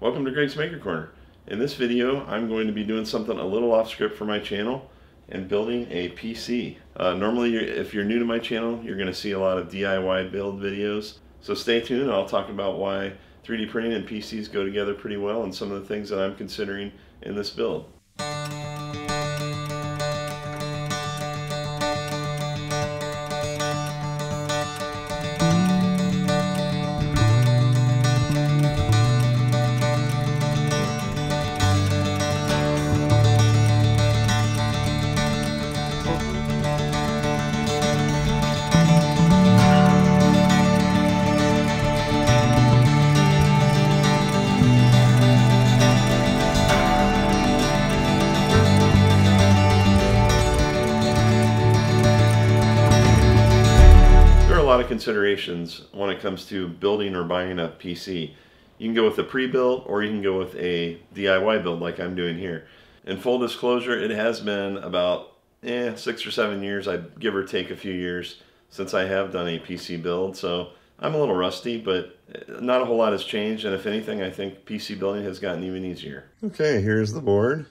Welcome to Greg's Maker Corner. In this video, I'm going to be doing something a little off script for my channel and building a PC. Uh, normally, if you're new to my channel, you're going to see a lot of DIY build videos. So stay tuned, I'll talk about why 3D printing and PCs go together pretty well and some of the things that I'm considering in this build. Considerations when it comes to building or buying a PC. You can go with a pre-built or you can go with a DIY build like I'm doing here. In full disclosure, it has been about eh, six or seven years, I'd give or take a few years since I have done a PC build. So I'm a little rusty, but not a whole lot has changed. And if anything, I think PC building has gotten even easier. Okay, here's the board.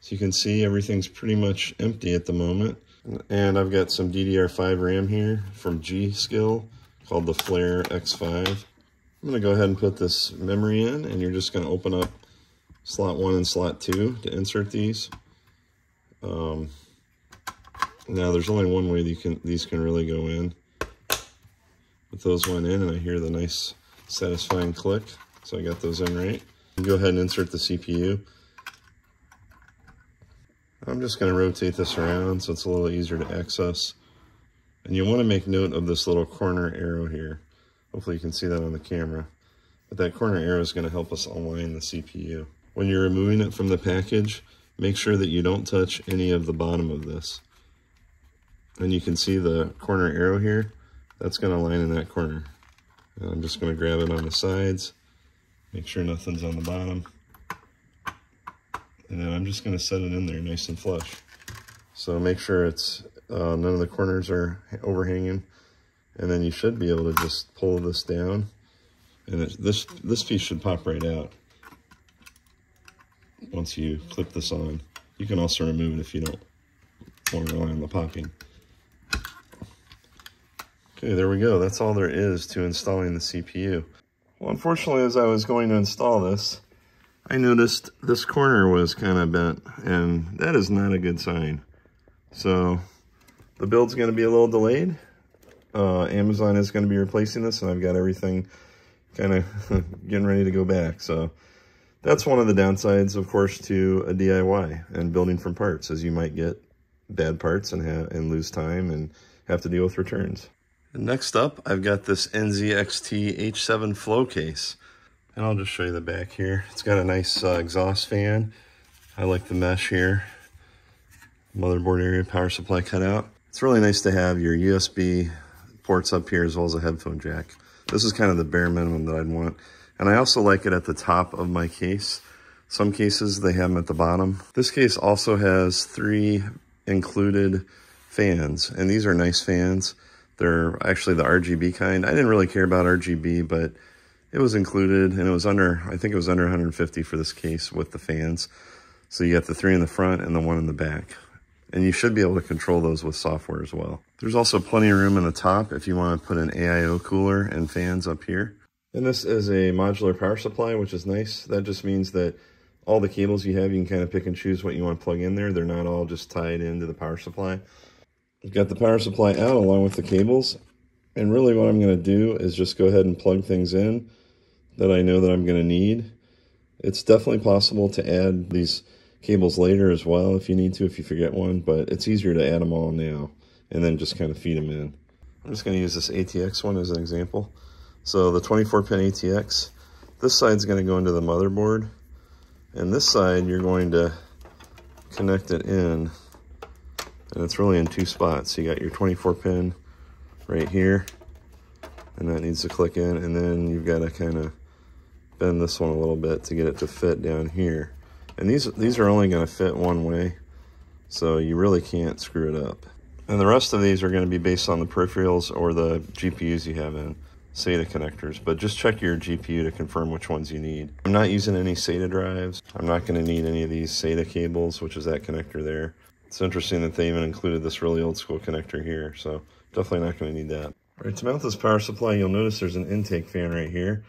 So you can see everything's pretty much empty at the moment. And I've got some DDR5 RAM here from G.Skill called the Flare X5. I'm going to go ahead and put this memory in, and you're just going to open up slot 1 and slot 2 to insert these. Um, now, there's only one way you can, these can really go in. But those went in, and I hear the nice satisfying click. So I got those in right. Go ahead and insert the CPU. I'm just going to rotate this around so it's a little easier to access. And you want to make note of this little corner arrow here. Hopefully you can see that on the camera. But that corner arrow is going to help us align the CPU. When you're removing it from the package, make sure that you don't touch any of the bottom of this. And you can see the corner arrow here. That's going to align in that corner. And I'm just going to grab it on the sides. Make sure nothing's on the bottom. And then I'm just going to set it in there nice and flush. So make sure it's uh, none of the corners are overhanging. And then you should be able to just pull this down. And it, this, this piece should pop right out once you clip this on. You can also remove it if you don't want to rely on the popping. Okay, there we go. That's all there is to installing the CPU. Well, unfortunately, as I was going to install this, I noticed this corner was kind of bent, and that is not a good sign. So the build's going to be a little delayed. Uh, Amazon is going to be replacing this, and I've got everything kind of getting ready to go back. So that's one of the downsides, of course, to a DIY and building from parts, is you might get bad parts and, have, and lose time and have to deal with returns. Next up, I've got this NZXT H7 flow case. And I'll just show you the back here. It's got a nice uh, exhaust fan. I like the mesh here. Motherboard area, power supply cutout. It's really nice to have your USB ports up here as well as a headphone jack. This is kind of the bare minimum that I'd want. And I also like it at the top of my case. Some cases, they have them at the bottom. This case also has three included fans, and these are nice fans. They're actually the RGB kind. I didn't really care about RGB, but it was included and it was under, I think it was under 150 for this case with the fans. So you got the three in the front and the one in the back. And you should be able to control those with software as well. There's also plenty of room in the top if you want to put an AIO cooler and fans up here. And this is a modular power supply, which is nice. That just means that all the cables you have, you can kind of pick and choose what you want to plug in there. They're not all just tied into the power supply. You've got the power supply out along with the cables. And really what I'm going to do is just go ahead and plug things in that I know that I'm going to need. It's definitely possible to add these cables later as well if you need to, if you forget one, but it's easier to add them all now and then just kind of feed them in. I'm just going to use this ATX one as an example. So the 24 pin ATX, this side's going to go into the motherboard and this side you're going to connect it in and it's really in two spots. You got your 24 pin right here and that needs to click in and then you've got to kind of bend this one a little bit to get it to fit down here. And these, these are only going to fit one way, so you really can't screw it up. And the rest of these are going to be based on the peripherals or the GPUs you have in. SATA connectors, but just check your GPU to confirm which ones you need. I'm not using any SATA drives. I'm not going to need any of these SATA cables, which is that connector there. It's interesting that they even included this really old school connector here, so definitely not going to need that. All right, to mount this power supply, you'll notice there's an intake fan right here,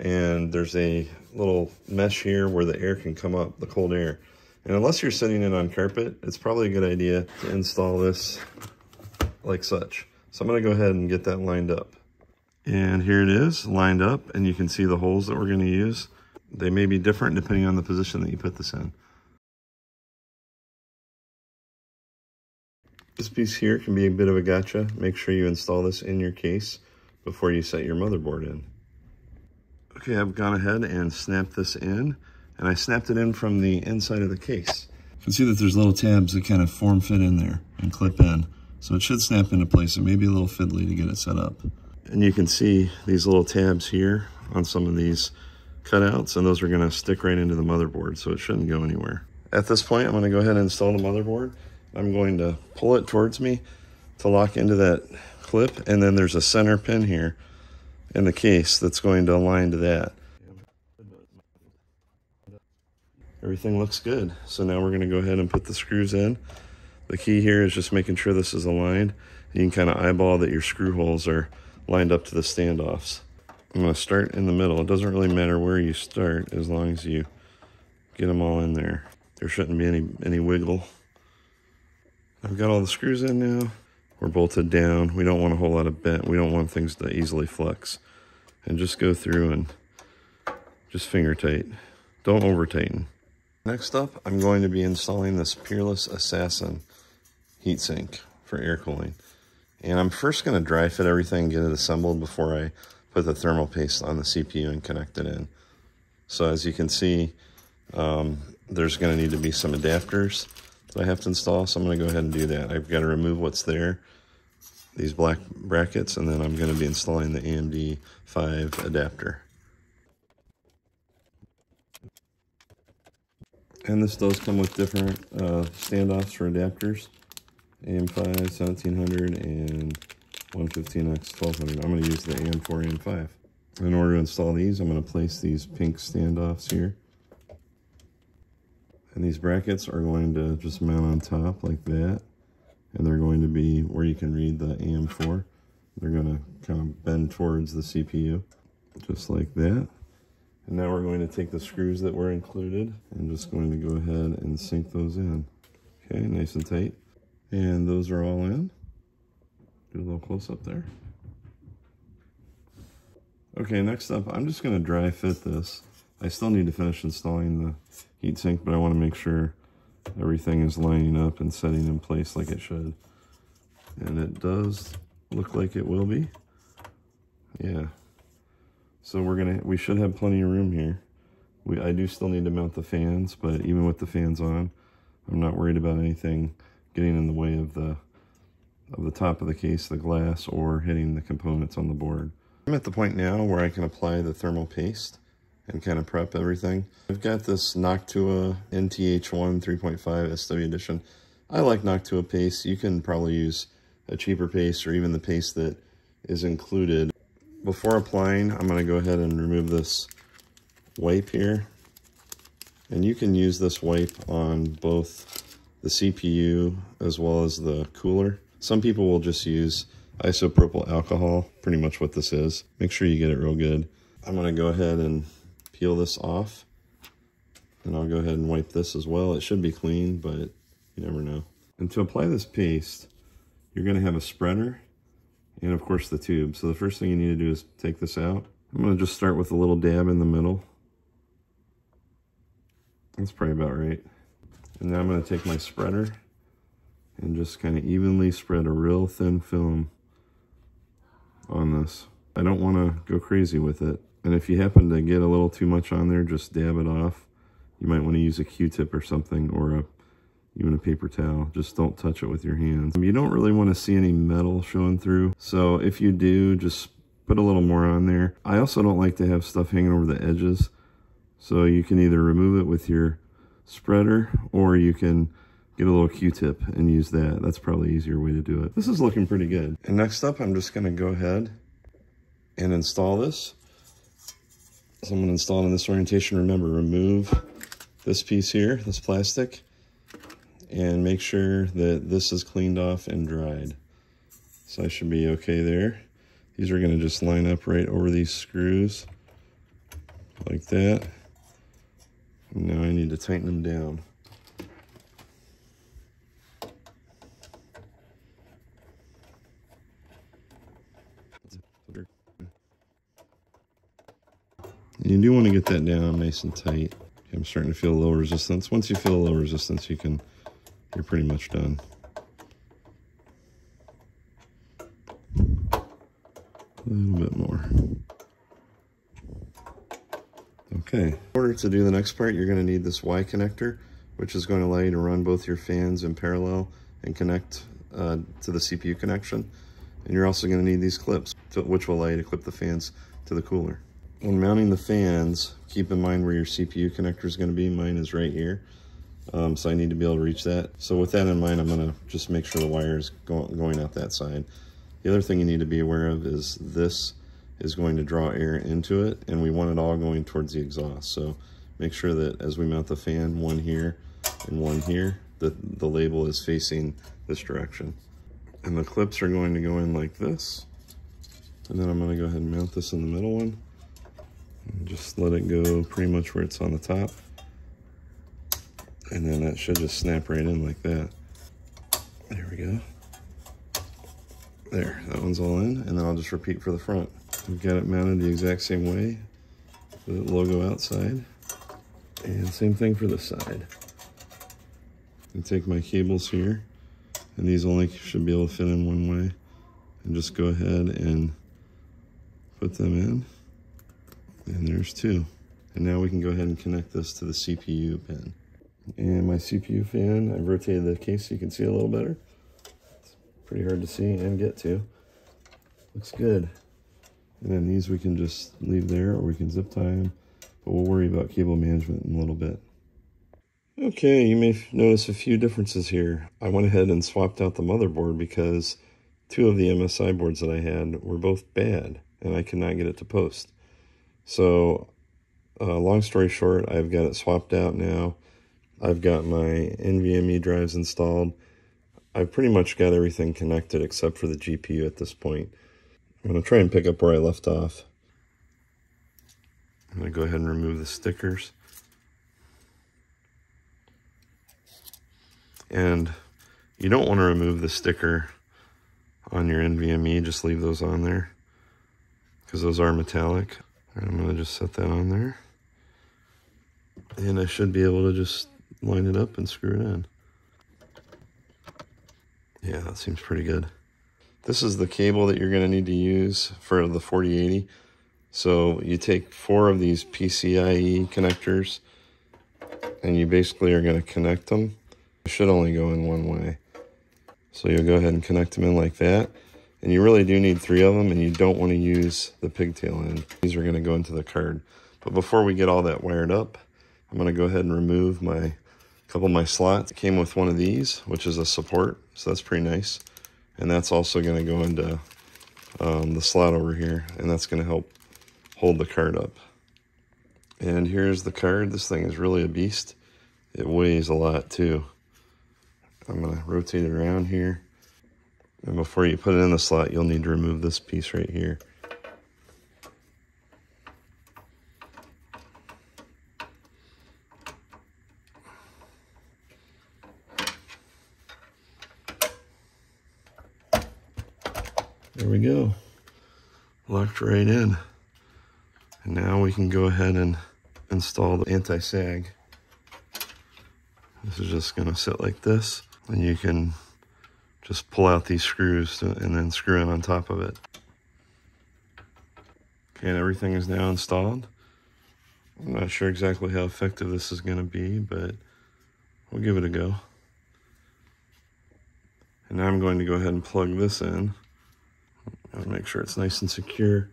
and there's a little mesh here where the air can come up, the cold air. And unless you're sitting it on carpet, it's probably a good idea to install this like such. So I'm gonna go ahead and get that lined up. And here it is, lined up, and you can see the holes that we're gonna use. They may be different depending on the position that you put this in. This piece here can be a bit of a gotcha. Make sure you install this in your case before you set your motherboard in. Okay, I've gone ahead and snapped this in, and I snapped it in from the inside of the case. You can see that there's little tabs that kind of form fit in there and clip in. So it should snap into place. It may be a little fiddly to get it set up. And you can see these little tabs here on some of these cutouts, and those are gonna stick right into the motherboard, so it shouldn't go anywhere. At this point, I'm gonna go ahead and install the motherboard. I'm going to pull it towards me to lock into that clip, and then there's a center pin here in the case that's going to align to that. Everything looks good. So now we're gonna go ahead and put the screws in. The key here is just making sure this is aligned. You can kind of eyeball that your screw holes are lined up to the standoffs. I'm gonna start in the middle. It doesn't really matter where you start as long as you get them all in there. There shouldn't be any, any wiggle. I've got all the screws in now. We're bolted down. We don't want a whole lot of bent. We don't want things to easily flex. And just go through and just finger tight. Don't over tighten. Next up, I'm going to be installing this Peerless Assassin heatsink for air cooling. And I'm first going to dry fit everything get it assembled before I put the thermal paste on the CPU and connect it in. So as you can see, um, there's going to need to be some adapters that I have to install. So I'm going to go ahead and do that. I've got to remove what's there, these black brackets, and then I'm going to be installing the AMD 5 adapter. And this does come with different uh, standoffs for adapters. AM5, 1700, and 115X, 1200. I'm going to use the AM4, AM5. In order to install these, I'm going to place these pink standoffs here. And these brackets are going to just mount on top like that. And they're going to be where you can read the AM4. They're going to kind of bend towards the CPU, just like that. And now we're going to take the screws that were included and just going to go ahead and sink those in. Okay, nice and tight. And those are all in. Do a little close up there. Okay, next up, I'm just going to dry fit this. I still need to finish installing the heatsink, but I want to make sure everything is lining up and setting in place like it should. And it does look like it will be. Yeah. So we're gonna, we should have plenty of room here. We, I do still need to mount the fans, but even with the fans on, I'm not worried about anything getting in the way of the of the top of the case, the glass, or hitting the components on the board. I'm at the point now where I can apply the thermal paste and kind of prep everything. I've got this Noctua NT-H1 3.5 SW edition. I like Noctua paste. You can probably use a cheaper paste or even the paste that is included. Before applying, I'm going to go ahead and remove this wipe here. And you can use this wipe on both the CPU as well as the cooler. Some people will just use isopropyl alcohol, pretty much what this is. Make sure you get it real good. I'm gonna go ahead and peel this off and I'll go ahead and wipe this as well. It should be clean, but you never know. And to apply this paste, you're gonna have a spreader and of course the tube. So the first thing you need to do is take this out. I'm gonna just start with a little dab in the middle. That's probably about right. And now I'm going to take my spreader and just kind of evenly spread a real thin film on this. I don't want to go crazy with it. And if you happen to get a little too much on there, just dab it off. You might want to use a Q-tip or something or a, even a paper towel. Just don't touch it with your hands. You don't really want to see any metal showing through. So if you do, just put a little more on there. I also don't like to have stuff hanging over the edges. So you can either remove it with your spreader or you can get a little q-tip and use that that's probably easier way to do it this is looking pretty good and next up i'm just going to go ahead and install this. So I'm going to install it in this orientation. Remember, remove this piece here, this plastic, and make sure that this is cleaned off and dried. So I should be okay there. These are going to just line up right over these screws like that. Now I need to tighten them down. You do want to get that down nice and tight. I'm starting to feel low resistance. Once you feel low resistance, you can, you're pretty much done. A little bit more. Okay, in order to do the next part, you're gonna need this Y connector, which is going to allow you to run both your fans in parallel and connect uh, to the CPU connection. And you're also gonna need these clips, to, which will allow you to clip the fans to the cooler. When mounting the fans, keep in mind where your CPU connector is gonna be. Mine is right here. Um, so I need to be able to reach that. So with that in mind, I'm gonna just make sure the wire is go going out that side. The other thing you need to be aware of is this is going to draw air into it and we want it all going towards the exhaust. So make sure that as we mount the fan, one here and one here, that the label is facing this direction. And the clips are going to go in like this. And then I'm gonna go ahead and mount this in the middle one. And just let it go pretty much where it's on the top. And then that should just snap right in like that. There we go. There, that one's all in, and then I'll just repeat for the front. We've got it mounted the exact same way, the logo outside, and same thing for this side. I take my cables here, and these only should be able to fit in one way, and just go ahead and put them in, and there's two. And now we can go ahead and connect this to the CPU pin. And my CPU fan, I've rotated the case so you can see a little better. It's pretty hard to see and get to. Looks good. And then these we can just leave there or we can zip tie them, but we'll worry about cable management in a little bit. Okay, you may notice a few differences here. I went ahead and swapped out the motherboard because two of the MSI boards that I had were both bad and I could not get it to post. So, uh, long story short, I've got it swapped out now. I've got my NVMe drives installed. I've pretty much got everything connected except for the GPU at this point. I'm going to try and pick up where I left off. I'm going to go ahead and remove the stickers. And you don't want to remove the sticker on your NVMe, just leave those on there because those are metallic. I'm to just set that on there. And I should be able to just line it up and screw it in. Yeah, that seems pretty good. This is the cable that you're going to need to use for the 4080. So you take four of these PCIe connectors and you basically are going to connect them. It should only go in one way. So you'll go ahead and connect them in like that. And you really do need three of them and you don't want to use the pigtail end. These are going to go into the card. But before we get all that wired up, I'm going to go ahead and remove my couple of my slots. It came with one of these, which is a support. So that's pretty nice. And that's also going to go into um, the slot over here. And that's going to help hold the card up. And here's the card. This thing is really a beast. It weighs a lot too. I'm going to rotate it around here. And before you put it in the slot, you'll need to remove this piece right here. There we go. Locked right in. And now we can go ahead and install the anti-sag. This is just gonna sit like this. And you can just pull out these screws and then screw in on top of it. Okay, and everything is now installed. I'm not sure exactly how effective this is gonna be, but we'll give it a go. And now I'm going to go ahead and plug this in. I'll make sure it's nice and secure.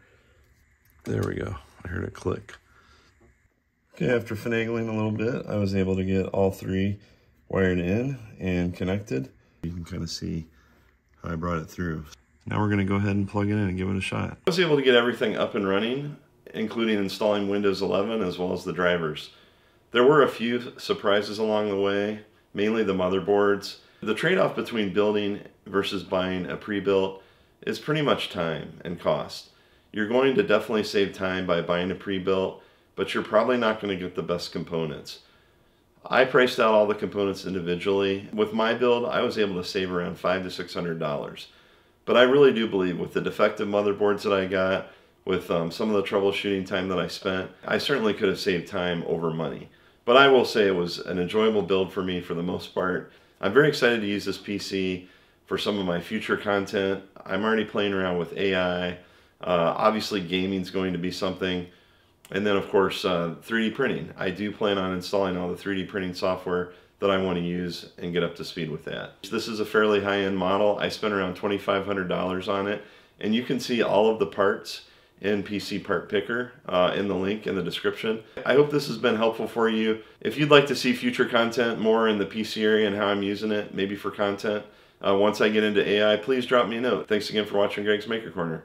There we go. I heard it click. Okay, after finagling a little bit, I was able to get all three wired in and connected. You can kind of see how I brought it through. Now we're going to go ahead and plug it in and give it a shot. I was able to get everything up and running, including installing Windows 11 as well as the drivers. There were a few surprises along the way, mainly the motherboards. The trade-off between building versus buying a pre-built is pretty much time and cost. You're going to definitely save time by buying a pre-built, but you're probably not going to get the best components. I priced out all the components individually. With my build, I was able to save around five to six hundred dollars. But I really do believe with the defective motherboards that I got, with um, some of the troubleshooting time that I spent, I certainly could have saved time over money. But I will say it was an enjoyable build for me for the most part. I'm very excited to use this PC for some of my future content. I'm already playing around with AI. Uh, obviously, gaming is going to be something. And then, of course, uh, 3D printing. I do plan on installing all the 3D printing software that I want to use and get up to speed with that. This is a fairly high-end model. I spent around $2,500 on it, and you can see all of the parts in PC Part Picker uh, in the link in the description. I hope this has been helpful for you. If you'd like to see future content more in the PC area and how I'm using it, maybe for content, uh, once I get into AI, please drop me a note. Thanks again for watching Greg's Maker Corner.